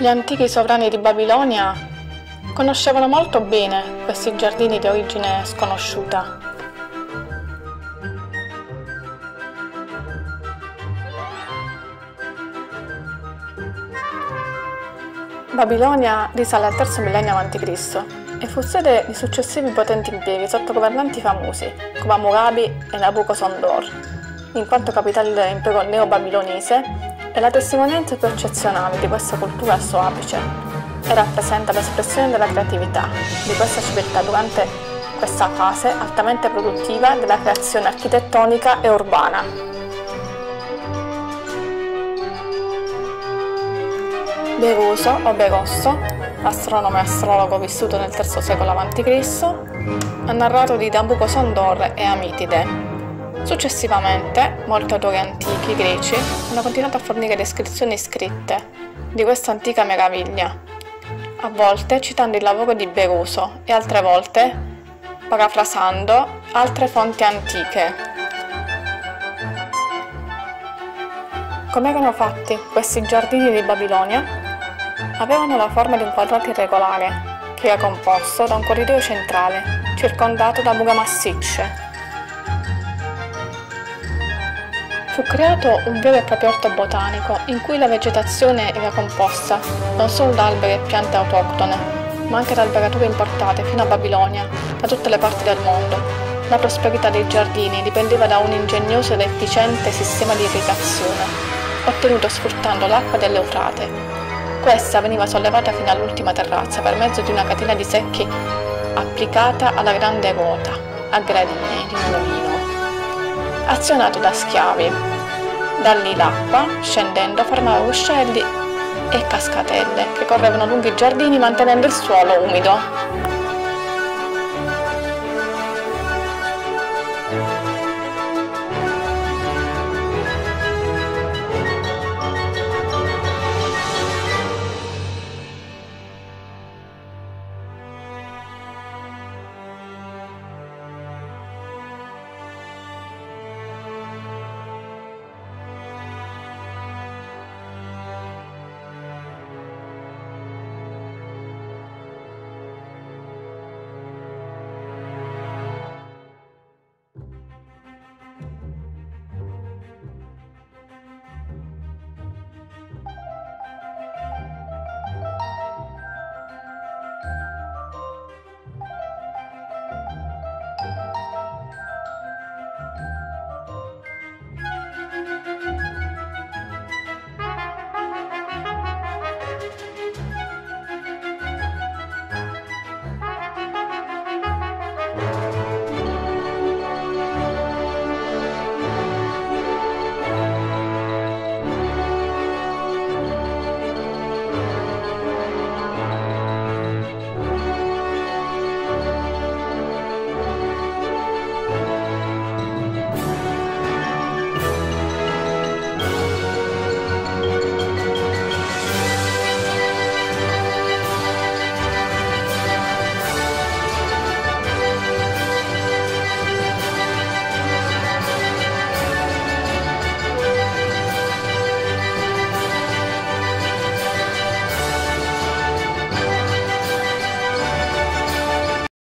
Gli antichi sovrani di Babilonia conoscevano molto bene questi giardini di origine sconosciuta. Babilonia risale al terzo millennio a.C. e fu sede di successivi potenti imperi sotto governanti famosi come Hammurabi e Nabucodonosor, in quanto capitale dell'impero neo-babilonese è la testimonianza più eccezionale di questa cultura al suo apice e rappresenta l'espressione della creatività di questa civiltà durante questa fase altamente produttiva della creazione architettonica e urbana. Beruso o Berosso, astronomo e astrologo vissuto nel III secolo a.C., ha narrato di Nabucodonosor e Amitide. Successivamente, molti autori antichi greci hanno continuato a fornire descrizioni scritte di questa antica meraviglia, a volte citando il lavoro di Beruso e altre volte parafrasando altre fonti antiche. Come erano fatti questi giardini di Babilonia? Avevano la forma di un quadrato irregolare, che era composto da un corridoio centrale, circondato da mura massicce. Fu creato un vero e proprio orto botanico in cui la vegetazione era composta non solo da alberi e piante autoctone, ma anche da alberature importate fino a Babilonia, da tutte le parti del mondo. La prosperità dei giardini dipendeva da un ingegnoso ed efficiente sistema di irrigazione, ottenuto sfruttando l'acqua dell'Eufrate, questa veniva sollevata fino all'ultima terrazza per mezzo di una catena di secchi applicata alla grande ruota, a gradini di un mulino, azionato da schiavi. Da lì l'acqua, scendendo, formava ruscelli e cascatelle che correvano lungo i giardini mantenendo il suolo umido.